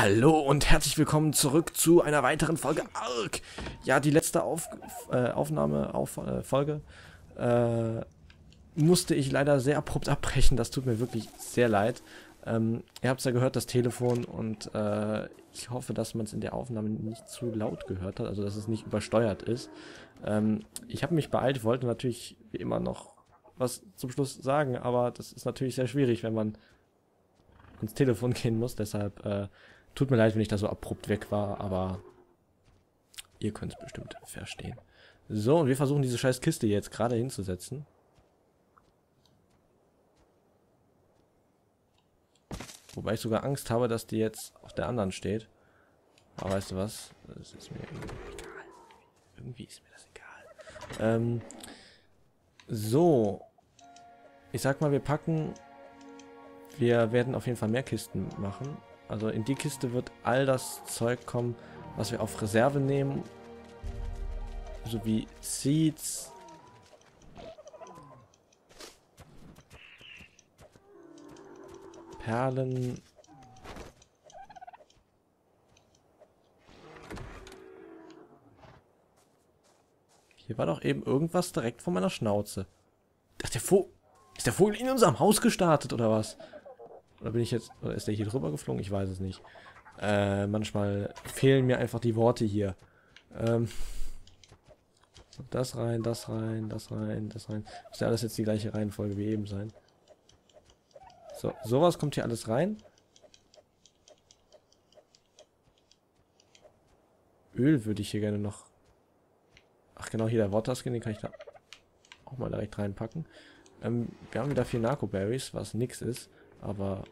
Hallo und herzlich willkommen zurück zu einer weiteren Folge ARK. Ja, die letzte Auf, äh, Aufnahme, auf, äh, Folge, äh, musste ich leider sehr abrupt abbrechen. Das tut mir wirklich sehr leid. Ähm, ihr habt es ja gehört, das Telefon, und äh, ich hoffe, dass man es in der Aufnahme nicht zu laut gehört hat, also dass es nicht übersteuert ist. Ähm, ich habe mich beeilt, wollte natürlich wie immer noch was zum Schluss sagen, aber das ist natürlich sehr schwierig, wenn man ins Telefon gehen muss. Deshalb äh, tut mir leid, wenn ich da so abrupt weg war, aber ihr könnt es bestimmt verstehen. So, und wir versuchen diese scheiß Kiste jetzt gerade hinzusetzen. Wobei ich sogar Angst habe, dass die jetzt auf der anderen steht. Aber weißt du was? Das ist mir irgendwie egal. Irgendwie ist mir das egal. Ähm, so. Ich sag mal, wir packen wir werden auf jeden Fall mehr Kisten machen. Also in die Kiste wird all das Zeug kommen, was wir auf Reserve nehmen. Sowie Seeds. Perlen. Hier war doch eben irgendwas direkt vor meiner Schnauze. Ach, der Vogel... Ist der Vogel in unserem Haus gestartet, oder was? Oder bin ich jetzt... Oder ist der hier drüber geflogen? Ich weiß es nicht. Äh, manchmal fehlen mir einfach die Worte hier. Ähm, das rein, das rein, das rein, das rein. Muss ja alles jetzt die gleiche Reihenfolge wie eben sein. So, sowas kommt hier alles rein. Öl würde ich hier gerne noch... Ach genau, hier der Waterskin, den kann ich da auch mal direkt reinpacken. Ähm, wir haben wieder vier Narco-Berries, was nix ist. Aber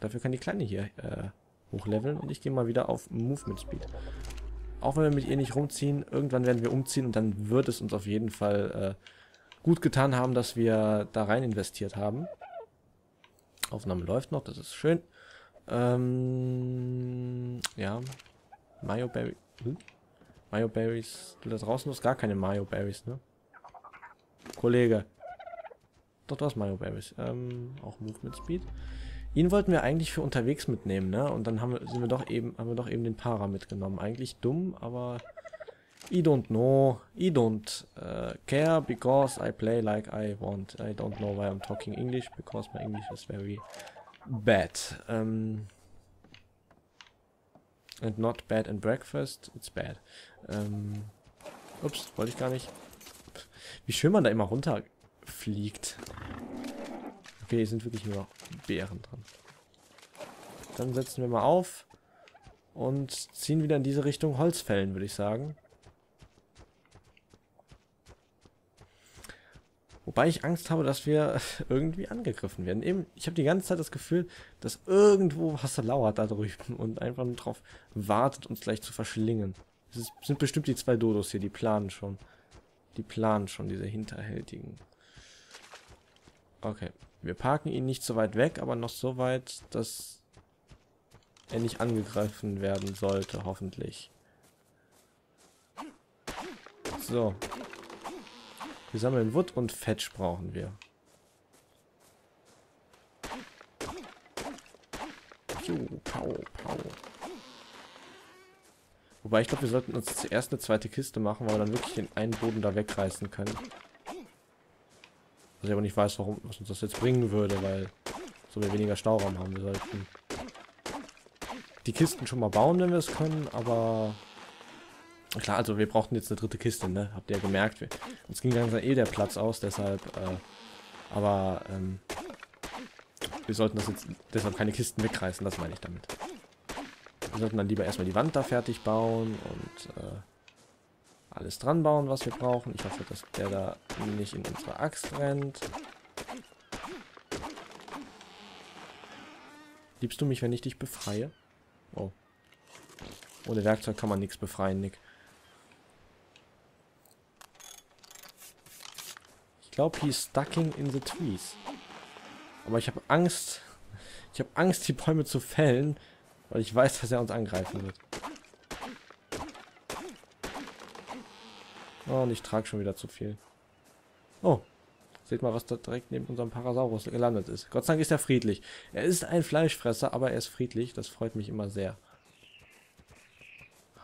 dafür kann die Kleine hier äh, hochleveln und ich gehe mal wieder auf Movement Speed. Auch wenn wir mit ihr nicht rumziehen, irgendwann werden wir umziehen und dann wird es uns auf jeden Fall äh, gut getan haben, dass wir da rein investiert haben. Aufnahme läuft noch, das ist schön. Ähm, ja. Mayo Berry. Hm? Mayo Berries. Du da draußen hast gar keine Mayo Berries, ne? Kollege. Doch, das Mario Berries. Ähm, auch Movement Speed. Ihn wollten wir eigentlich für unterwegs mitnehmen, ne? Und dann haben wir, sind wir doch eben, haben wir doch eben den Para mitgenommen. Eigentlich dumm, aber I don't know. I don't uh, care because I play like I want. I don't know why I'm talking English because my English is very bad. Um, and not bad in breakfast, it's bad. Um, ups, wollte ich gar nicht. Wie schön man da immer runter fliegt. Okay, hier sind wirklich nur noch Bären dran. Dann setzen wir mal auf und ziehen wieder in diese Richtung Holzfällen, würde ich sagen. Wobei ich Angst habe, dass wir irgendwie angegriffen werden. Eben, ich habe die ganze Zeit das Gefühl, dass irgendwo was lauert da drüben und einfach nur drauf wartet, uns gleich zu verschlingen. Es sind bestimmt die zwei Dodos hier, die planen schon. Die planen schon, diese hinterhältigen. Okay. Wir parken ihn nicht so weit weg, aber noch so weit, dass er nicht angegriffen werden sollte, hoffentlich. So. Wir sammeln Wood und Fetch brauchen wir. So, pau, pau. Wobei ich glaube, wir sollten uns zuerst eine zweite Kiste machen, weil wir dann wirklich den einen Boden da wegreißen können. Was ich aber nicht weiß, warum, was uns das jetzt bringen würde, weil so wir weniger Stauraum haben. Wir sollten die Kisten schon mal bauen, wenn wir es können, aber klar, also wir brauchten jetzt eine dritte Kiste, ne? Habt ihr ja gemerkt, wir, uns ging langsam eh der Platz aus, deshalb, äh, aber ähm, wir sollten das jetzt deshalb keine Kisten wegreißen, das meine ich damit. Wir sollten dann lieber erstmal die Wand da fertig bauen und äh, alles dran bauen, was wir brauchen. Ich hoffe, dass der da nicht in unsere Axt rennt. Liebst du mich, wenn ich dich befreie? Oh. Ohne Werkzeug kann man nichts befreien, Nick. Ich glaube, he's stucking in the trees. Aber ich habe Angst. Ich habe Angst, die Bäume zu fällen, weil ich weiß, dass er uns angreifen wird. Oh, und ich trage schon wieder zu viel. Oh, Seht mal, was da direkt neben unserem Parasaurus gelandet ist. Gott sei Dank ist er friedlich. Er ist ein Fleischfresser, aber er ist friedlich. Das freut mich immer sehr.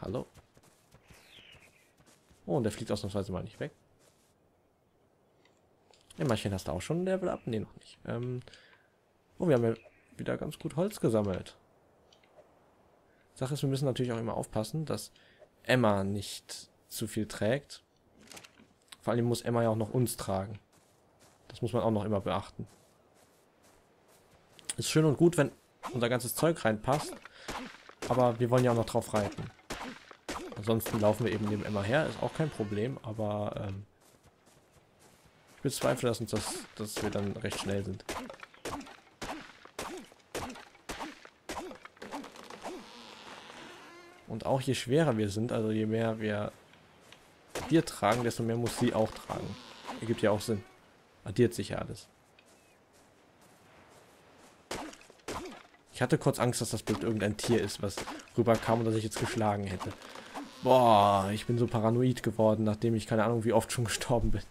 Hallo? Oh, und der fliegt ausnahmsweise mal nicht weg. Immerhin hast du auch schon ein Level up? Ne, noch nicht. Ähm oh, wir haben ja wieder ganz gut Holz gesammelt. Sache ist, wir müssen natürlich auch immer aufpassen, dass Emma nicht zu viel trägt. Vor allem muss Emma ja auch noch uns tragen. Das muss man auch noch immer beachten. Ist schön und gut, wenn unser ganzes Zeug reinpasst. Aber wir wollen ja auch noch drauf reiten. Ansonsten laufen wir eben neben Emma her. Ist auch kein Problem, aber ähm, ich bezweifle, dass, uns das, dass wir dann recht schnell sind. Und auch je schwerer wir sind, also je mehr wir wir tragen, desto mehr muss sie auch tragen. Ergibt ja auch Sinn. Addiert sich ja alles. Ich hatte kurz Angst, dass das Bild irgendein Tier ist, was rüberkam und dass ich jetzt geschlagen hätte. Boah, ich bin so paranoid geworden, nachdem ich keine Ahnung wie oft schon gestorben bin.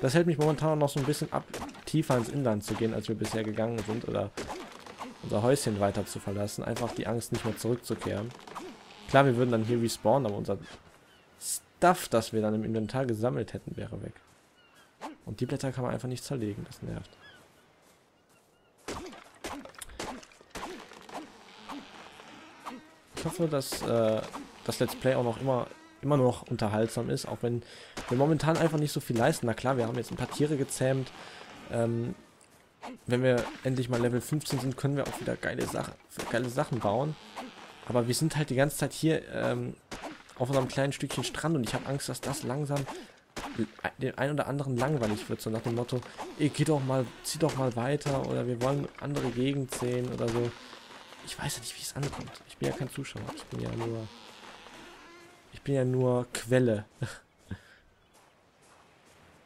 Das hält mich momentan noch so ein bisschen ab, tiefer ins Inland zu gehen, als wir bisher gegangen sind, oder unser Häuschen weiter zu verlassen. Einfach die Angst, nicht mehr zurückzukehren. Klar, wir würden dann hier respawnen, aber unser Stuff, das wir dann im Inventar gesammelt hätten, wäre weg. Und die Blätter kann man einfach nicht zerlegen, das nervt. Ich hoffe, dass äh, das Let's Play auch noch immer, immer noch unterhaltsam ist, auch wenn wir momentan einfach nicht so viel leisten. Na klar, wir haben jetzt ein paar Tiere gezähmt. Ähm, wenn wir endlich mal Level 15 sind, können wir auch wieder geile, Sach geile Sachen bauen. Aber wir sind halt die ganze Zeit hier ähm, auf unserem kleinen Stückchen Strand und ich habe Angst, dass das langsam den ein oder anderen langweilig wird, so nach dem Motto, ey, geh doch mal, zieh doch mal weiter oder wir wollen andere Gegend sehen oder so. Ich weiß ja nicht, wie es ankommt. Ich bin ja kein Zuschauer. Ich bin ja nur. Ich bin ja nur Quelle.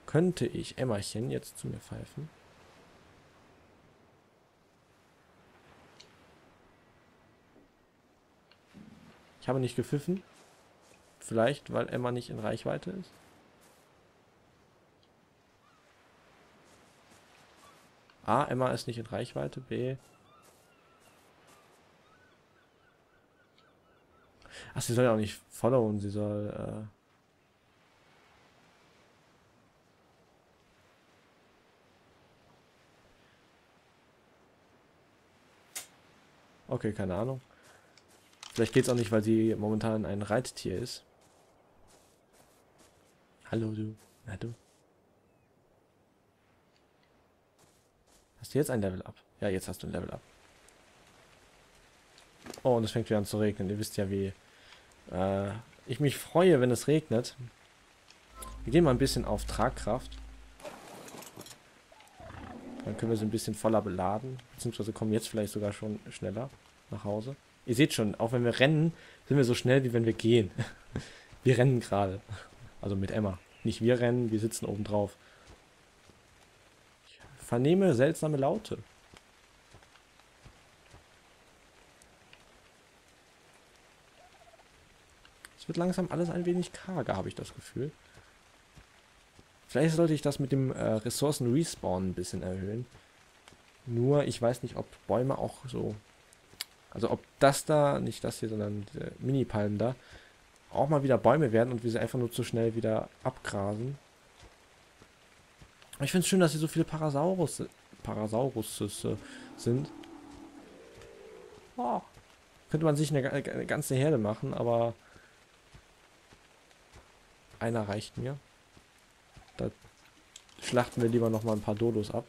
Könnte ich Emmerchen jetzt zu mir pfeifen? Ich habe nicht gepfiffen. Vielleicht, weil Emma nicht in Reichweite ist. A, Emma ist nicht in Reichweite. B. Ach, sie soll ja auch nicht followen. Sie soll... Äh Okay, keine Ahnung. Vielleicht geht es auch nicht, weil sie momentan ein Reittier ist. Hallo du. Na du. Hast du jetzt ein Level up? Ja, jetzt hast du ein Level up. Oh, und es fängt wieder an zu regnen. Ihr wisst ja, wie äh, ich mich freue, wenn es regnet. Wir gehen mal ein bisschen auf Tragkraft. Dann können wir sie ein bisschen voller beladen. Beziehungsweise kommen jetzt vielleicht sogar schon schneller nach Hause. Ihr seht schon, auch wenn wir rennen, sind wir so schnell, wie wenn wir gehen. wir rennen gerade. Also mit Emma. Nicht wir rennen, wir sitzen oben drauf. Ich vernehme seltsame Laute. Es wird langsam alles ein wenig karger, habe ich das Gefühl. Vielleicht sollte ich das mit dem äh, Ressourcen-Respawn ein bisschen erhöhen. Nur, ich weiß nicht, ob Bäume auch so also ob das da, nicht das hier, sondern diese Mini-Palmen da, auch mal wieder Bäume werden und wir sie einfach nur zu schnell wieder abgrasen. Ich finde es schön, dass hier so viele Parasaurus, Parasaurus äh, sind. Oh. Könnte man sich eine, eine ganze Herde machen, aber einer reicht mir. Da schlachten wir lieber noch mal ein paar Dodos ab.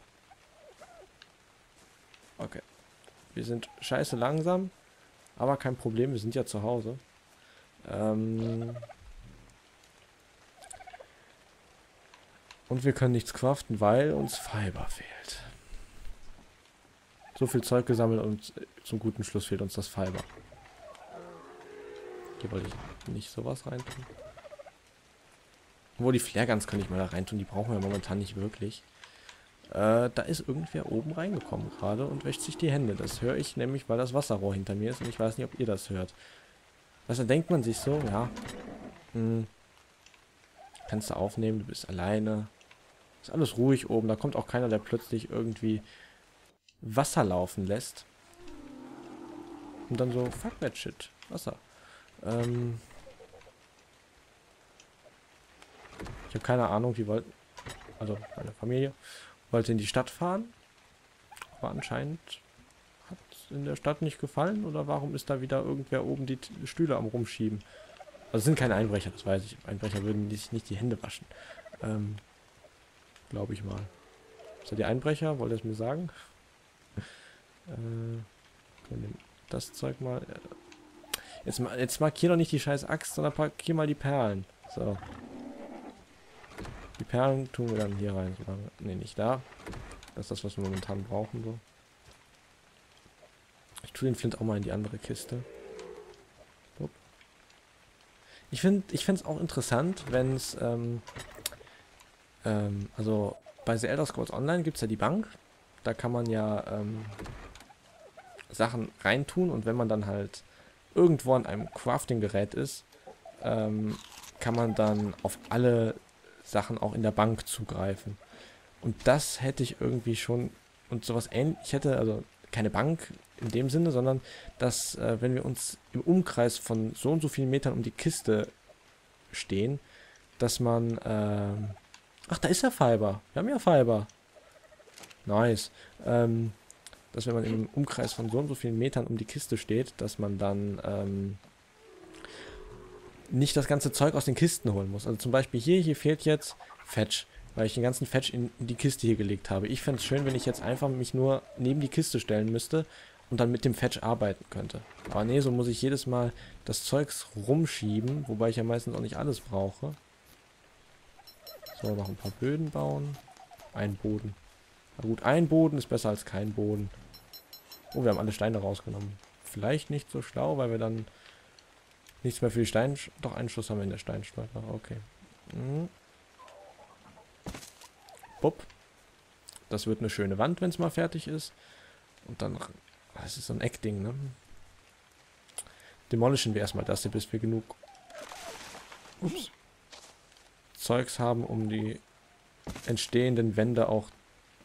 Okay. Wir sind scheiße langsam, aber kein Problem, wir sind ja zu Hause. Ähm Und wir können nichts craften, weil uns Fiber fehlt. So viel Zeug gesammelt und zum guten Schluss fehlt uns das Fiber. Hier wollte ich nicht sowas reintun. Wo die Flareguns kann ich mal da reintun, die brauchen wir momentan nicht wirklich. Äh, da ist irgendwer oben reingekommen gerade und wäscht sich die Hände. Das höre ich nämlich, weil das Wasserrohr hinter mir ist und ich weiß nicht, ob ihr das hört. Also, denkt man sich so, ja. Hm. Kannst du aufnehmen, du bist alleine. Ist alles ruhig oben. Da kommt auch keiner, der plötzlich irgendwie Wasser laufen lässt. Und dann so, fuck that shit. Wasser. Ähm ich habe keine Ahnung, die wollten, also meine Familie, wollte in die Stadt fahren. Aber anscheinend hat es in der Stadt nicht gefallen. Oder warum ist da wieder irgendwer oben die Stühle am rumschieben? Also sind keine Einbrecher, das weiß ich. Einbrecher würden sich nicht die Hände waschen. Ähm, Glaube ich mal. Ist er die Einbrecher? Wollt ihr es mir sagen? äh, das Zeug mal. Jetzt, jetzt markier doch nicht die scheiß Axt, sondern markier mal die Perlen. So. Die Perlen tun wir dann hier rein. Ne, nicht da. Das ist das, was wir momentan brauchen. So. Ich tue den Flint auch mal in die andere Kiste. Ich finde ich es auch interessant, wenn es, ähm, ähm, also bei The Elder Scrolls Online gibt es ja die Bank. Da kann man ja ähm, Sachen reintun und wenn man dann halt irgendwo an einem Crafting-Gerät ist, ähm, kann man dann auf alle Sachen auch in der Bank zugreifen. Und das hätte ich irgendwie schon und sowas ähnlich. Ich hätte also keine Bank in dem Sinne, sondern dass, äh, wenn wir uns im Umkreis von so und so vielen Metern um die Kiste stehen, dass man. Ähm, ach, da ist ja Fiber. Wir haben ja Fiber. Nice. Ähm, dass wenn man im Umkreis von so und so vielen Metern um die Kiste steht, dass man dann ähm, nicht das ganze Zeug aus den Kisten holen muss. Also zum Beispiel hier, hier fehlt jetzt Fetch weil ich den ganzen Fetch in, die Kiste hier gelegt habe. Ich fände es schön, wenn ich jetzt einfach mich nur neben die Kiste stellen müsste und dann mit dem Fetch arbeiten könnte. Aber nee, so muss ich jedes Mal das Zeugs rumschieben, wobei ich ja meistens auch nicht alles brauche. So, noch ein paar Böden bauen. Ein Boden. Na gut, ein Boden ist besser als kein Boden. Oh, wir haben alle Steine rausgenommen. Vielleicht nicht so schlau, weil wir dann nichts mehr für die Stein... Doch, einen Schuss haben wir in der Steinschleuder. Okay. Mhm. Bupp. Das wird eine schöne Wand, wenn es mal fertig ist. Und dann, das ist so ein Eckding, ne? Demolischen wir erstmal das hier, bis wir genug ups, Zeugs haben, um die entstehenden Wände auch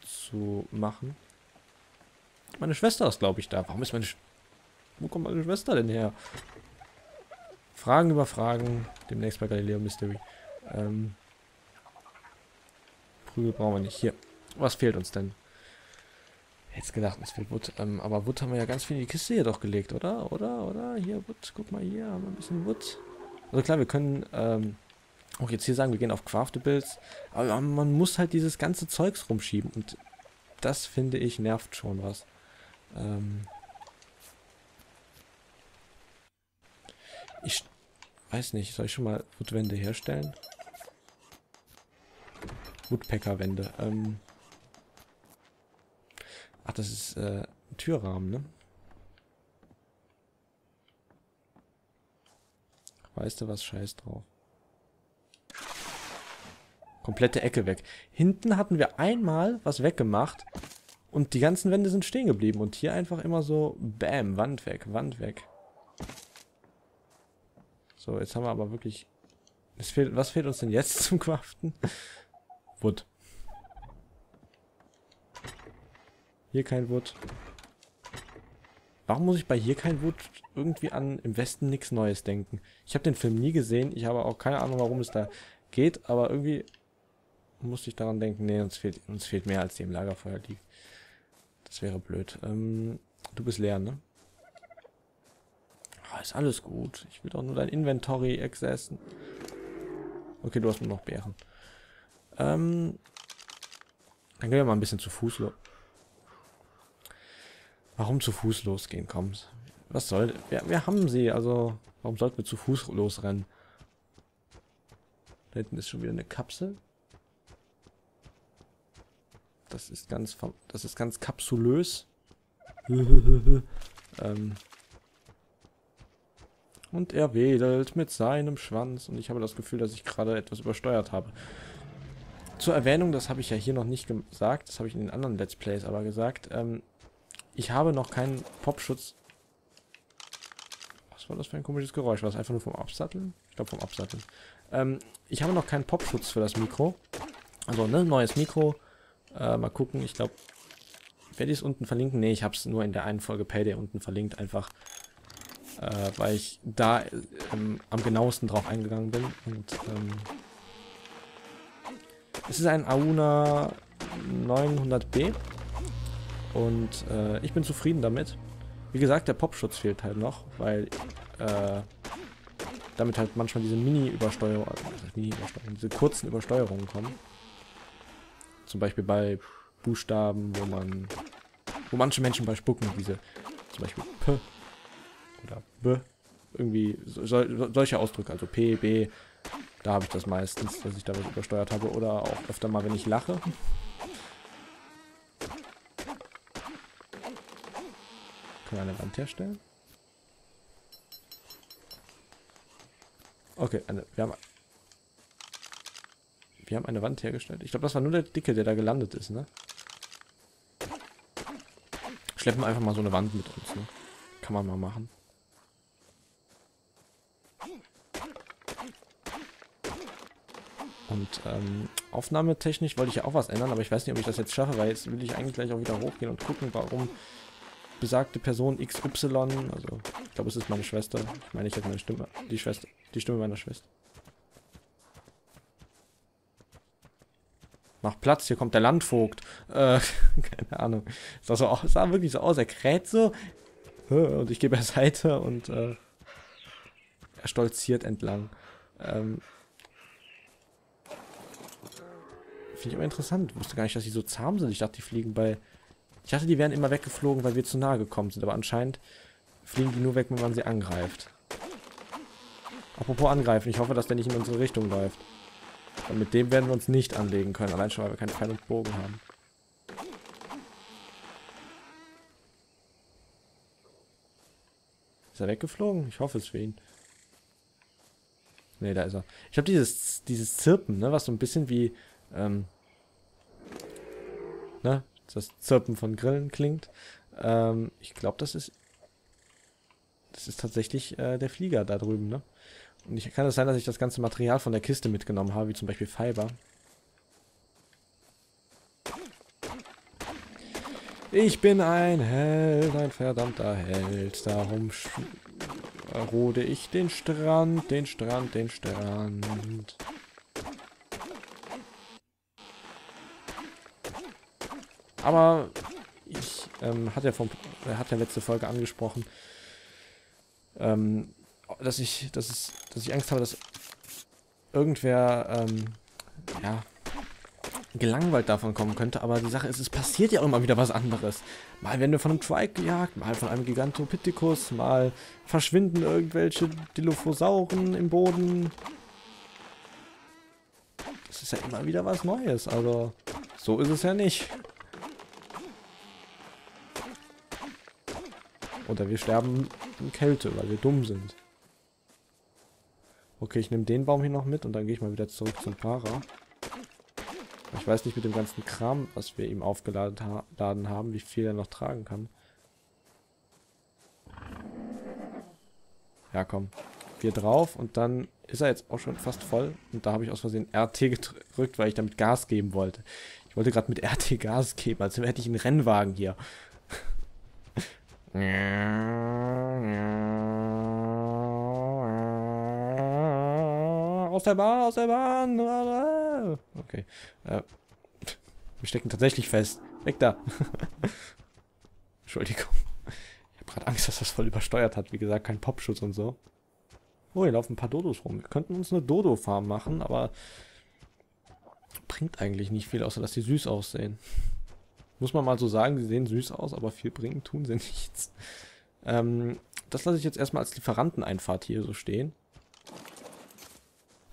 zu machen. Meine Schwester ist, glaube ich, da. Warum ist meine... Sch Wo kommt meine Schwester denn her? Fragen über Fragen. Demnächst bei Galileo Mystery. Ähm, Prügel brauchen wir nicht. Hier. Was fehlt uns denn? Jetzt gedacht, es fehlt Wood. Ähm, aber Wood haben wir ja ganz viel in die Kiste hier doch gelegt, oder? Oder? Oder? Hier, Wood. Guck mal hier. Haben wir ein bisschen Wood. Also klar, wir können ähm, auch jetzt hier sagen, wir gehen auf Craftables. Aber man muss halt dieses ganze Zeugs rumschieben. Und das, finde ich, nervt schon was. Ähm ich weiß nicht. Soll ich schon mal Woodwände herstellen? Woodpecker-Wände. Ähm Ach, das ist äh, ein Türrahmen, ne? Weißt du was? Scheiß drauf. Komplette Ecke weg. Hinten hatten wir einmal was weggemacht und die ganzen Wände sind stehen geblieben. Und hier einfach immer so, bam, Wand weg, Wand weg. So, jetzt haben wir aber wirklich... Fehlt, was fehlt uns denn jetzt zum Craften? Wood. Hier kein Wood. Warum muss ich bei hier kein Wood irgendwie an im Westen nichts Neues denken? Ich habe den Film nie gesehen. Ich habe auch keine Ahnung, warum es da geht. Aber irgendwie musste ich daran denken, nee, uns fehlt, uns fehlt mehr, als die im Lagerfeuer liegt. Das wäre blöd. Ähm, du bist leer, ne? Ist alles gut. Ich will doch nur dein Inventory accessen. Okay, du hast nur noch Bären. Ähm, dann gehen wir mal ein bisschen zu Fuß los. Warum zu Fuß losgehen? Komm. Was soll... Wir, wir haben sie, also... Warum sollten wir zu Fuß losrennen? Da hinten ist schon wieder eine Kapsel. Das ist ganz... Das ist ganz kapsulös. ähm, und er wedelt mit seinem Schwanz. Und ich habe das Gefühl, dass ich gerade etwas übersteuert habe. Zur Erwähnung, das habe ich ja hier noch nicht gesagt, das habe ich in den anderen Let's Plays aber gesagt. Ähm, ich habe noch keinen Popschutz. Was war das für ein komisches Geräusch? War das einfach nur vom Absatteln? Ich glaube vom Absatteln. Ähm, ich habe noch keinen Popschutz für das Mikro. Also, ne, neues Mikro. Äh, mal gucken, ich glaube, werde ich es unten verlinken? Ne, ich habe es nur in der einen Folge Payday unten verlinkt, einfach äh, weil ich da ähm, am genauesten drauf eingegangen bin. Und ähm, es ist ein Auna 900B und äh, ich bin zufrieden damit. Wie gesagt, der Popschutz fehlt halt noch, weil äh, damit halt manchmal diese Mini-Übersteuerung, also Mini-Übersteuerung, diese kurzen Übersteuerungen kommen. Zum Beispiel bei Buchstaben, wo man, wo manche Menschen bei Spucken diese, zum Beispiel P oder B, irgendwie so, solche Ausdrücke, also P, B, da habe ich das meistens, dass ich da was übersteuert habe oder auch öfter mal, wenn ich lache. Können wir eine Wand herstellen? Okay, eine, wir haben wir haben eine Wand hergestellt. Ich glaube, das war nur der Dicke, der da gelandet ist, ne? Schleppen einfach mal so eine Wand mit uns, ne? Kann man mal machen. Und ähm, aufnahmetechnisch wollte ich ja auch was ändern, aber ich weiß nicht, ob ich das jetzt schaffe, weil jetzt will ich eigentlich gleich auch wieder hochgehen und gucken, warum besagte Person XY, also ich glaube, es ist meine Schwester. Ich meine, ich hätte meine Stimme, die Schwester, die Stimme meiner Schwester. Mach Platz, hier kommt der Landvogt. Äh, keine Ahnung. Es sah, so, sah wirklich so aus, er kräht so. Äh, und ich gehe beiseite und äh, er stolziert entlang. Ähm, Finde ich aber interessant. Ich wusste gar nicht, dass die so zahm sind. Ich dachte, die fliegen bei ich dachte, die wären immer weggeflogen, weil wir zu nahe gekommen sind, aber anscheinend fliegen die nur weg, wenn man sie angreift. Apropos angreifen, ich hoffe, dass der nicht in unsere Richtung läuft. Und mit dem werden wir uns nicht anlegen können, allein schon, weil wir keinen Pfeil und Bogen haben. Ist er weggeflogen? Ich hoffe es für ihn. Ne, da ist er. Ich habe dieses, dieses Zirpen, ne, was so ein bisschen wie, ähm, ne, das Zirpen von Grillen klingt. Ähm, ich glaube, das ist das ist tatsächlich äh, der Flieger da drüben, ne? Und ich kann es sein, dass ich das ganze Material von der Kiste mitgenommen habe, wie zum Beispiel Fiber. Ich bin ein Held, ein verdammter Held. Darum rode ich den Strand, den Strand, den Strand. Aber ich ähm, hatte ja vom, hat ja letzte Folge angesprochen, ähm, dass ich, dass es, dass ich Angst habe, dass irgendwer, ähm, ja, gelangweilt davon kommen könnte, aber die Sache ist, es passiert ja auch immer wieder was anderes. Mal werden wir von einem Trike gejagt, mal von einem Gigantopithecus, mal verschwinden irgendwelche Dilophosauren im Boden. Das ist ja immer wieder was Neues, also so ist es ja nicht. Oder wir sterben in Kälte, weil wir dumm sind. Okay, ich nehme den Baum hier noch mit und dann gehe ich mal wieder zurück zum Para. Ich weiß nicht mit dem ganzen Kram, was wir ihm aufgeladen ha haben, wie viel er noch tragen kann. Ja, komm. Wir drauf und dann ist er jetzt auch schon fast voll. Und da habe ich aus Versehen RT gedrückt, weil ich damit Gas geben wollte. Ich wollte gerade mit RT Gas geben, als hätte ich einen Rennwagen hier. Aus der Bahn, aus der Bahn. Okay. Äh, wir stecken tatsächlich fest. Weg da. Entschuldigung. Ich habe gerade Angst, dass das voll übersteuert hat. Wie gesagt, kein Popschutz und so. Oh, hier laufen ein paar Dodos rum. Wir könnten uns eine Dodo-Farm machen, aber bringt eigentlich nicht viel, außer dass die süß aussehen. Muss man mal so sagen, sie sehen süß aus, aber viel bringen tun sie nichts. Ähm, das lasse ich jetzt erstmal als Lieferanteneinfahrt hier so stehen.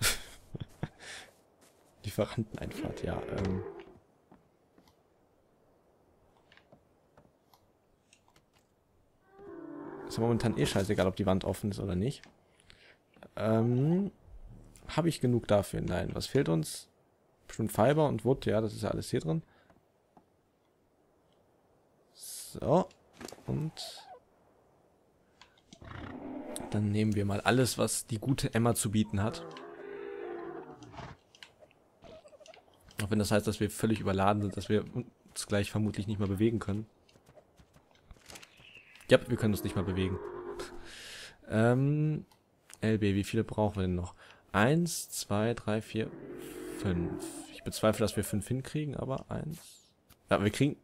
Lieferanteneinfahrt, ja. Ähm. Ist ja momentan eh scheißegal, ob die Wand offen ist oder nicht. Ähm, Habe ich genug dafür? Nein. Was fehlt uns? Bestimmt Fiber und Wood, ja, das ist ja alles hier drin. So. Und Dann nehmen wir mal alles, was die gute Emma zu bieten hat. Auch wenn das heißt, dass wir völlig überladen sind, dass wir uns gleich vermutlich nicht mehr bewegen können. Ja, wir können uns nicht mal bewegen. ähm, LB, wie viele brauchen wir denn noch? Eins, zwei, drei, vier, fünf. Ich bezweifle, dass wir fünf hinkriegen, aber eins. Ja, wir kriegen.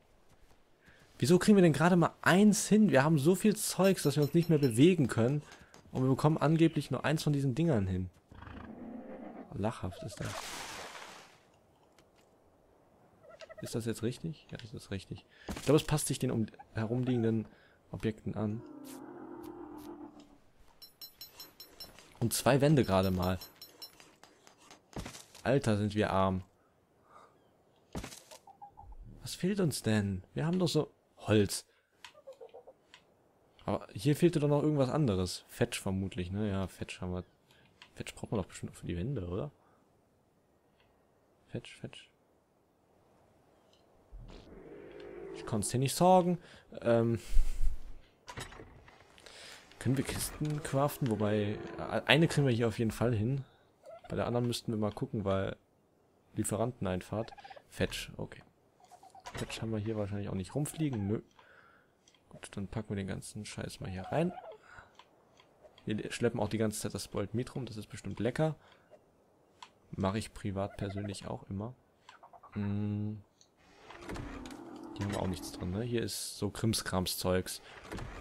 Wieso kriegen wir denn gerade mal eins hin? Wir haben so viel Zeugs, dass wir uns nicht mehr bewegen können. Und wir bekommen angeblich nur eins von diesen Dingern hin. Lachhaft ist das. Ist das jetzt richtig? Ja, das ist richtig. Ich glaube, es passt sich den um herumliegenden Objekten an. Und zwei Wände gerade mal. Alter, sind wir arm. Was fehlt uns denn? Wir haben doch so Holz. Aber hier fehlte doch noch irgendwas anderes. Fetch vermutlich, ne? Ja, Fetch haben wir. Fetch braucht man doch bestimmt für die Wände, oder? Fetch, Fetch. Ich kann es dir nicht sorgen. Ähm, können wir Kisten craften? Wobei, eine kriegen wir hier auf jeden Fall hin. Bei der anderen müssten wir mal gucken, weil Lieferanteneinfahrt. Fetch, okay. Fetch haben wir hier wahrscheinlich auch nicht rumfliegen. Nö. Gut, dann packen wir den ganzen Scheiß mal hier rein. Wir schleppen auch die ganze Zeit das Spoiled Meat rum. Das ist bestimmt lecker. Mache ich privat persönlich auch immer. Hm. Hier haben wir auch nichts drin, ne? Hier ist so Krimskrams-Zeugs.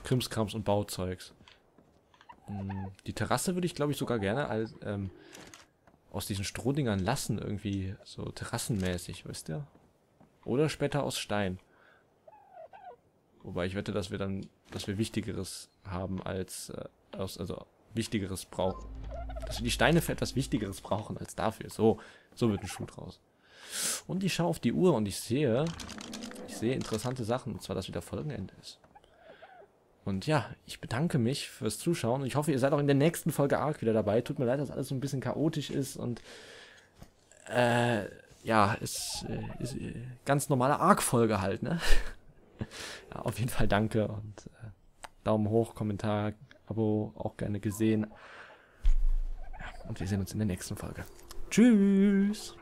Krimskrams und Bauzeugs. Hm. Die Terrasse würde ich, glaube ich, sogar gerne als, ähm, aus diesen Strohdingern lassen. Irgendwie so terrassenmäßig, wisst ihr? Oder später aus Stein. Wobei ich wette, dass wir dann, dass wir Wichtigeres haben als, äh, aus, also Wichtigeres brauchen. Dass wir die Steine für etwas Wichtigeres brauchen als dafür. So, so wird ein Schuh draus. Und ich schaue auf die Uhr und ich sehe, ich sehe interessante Sachen. Und zwar, dass wieder Folgenende ist. Und ja, ich bedanke mich fürs Zuschauen. Ich hoffe, ihr seid auch in der nächsten Folge Ark wieder dabei. Tut mir leid, dass alles so ein bisschen chaotisch ist und äh, ja, ist, äh, ist äh, ganz normale Arc-Folge halt, ne? ja, auf jeden Fall danke und äh, Daumen hoch, Kommentar, Abo auch gerne gesehen. Ja, und wir sehen uns in der nächsten Folge. Tschüss!